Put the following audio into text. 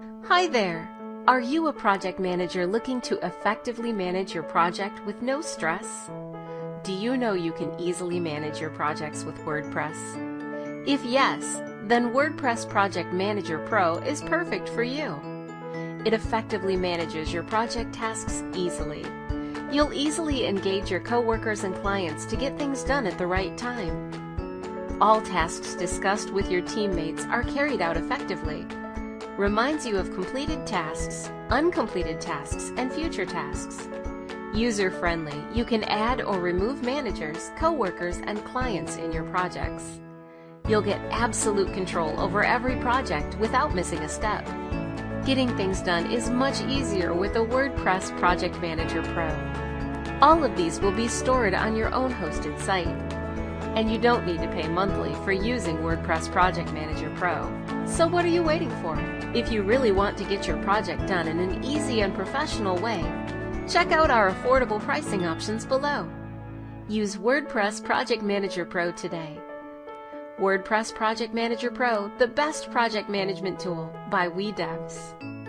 Hi there! Are you a project manager looking to effectively manage your project with no stress? Do you know you can easily manage your projects with WordPress? If yes, then WordPress Project Manager Pro is perfect for you. It effectively manages your project tasks easily. You'll easily engage your coworkers and clients to get things done at the right time. All tasks discussed with your teammates are carried out effectively reminds you of completed tasks, uncompleted tasks, and future tasks. User-friendly, you can add or remove managers, coworkers, and clients in your projects. You'll get absolute control over every project without missing a step. Getting things done is much easier with the WordPress Project Manager Pro. All of these will be stored on your own hosted site. And you don't need to pay monthly for using WordPress Project Manager Pro. So what are you waiting for? If you really want to get your project done in an easy and professional way, check out our affordable pricing options below. Use WordPress Project Manager Pro today. WordPress Project Manager Pro, the best project management tool by WeDevs.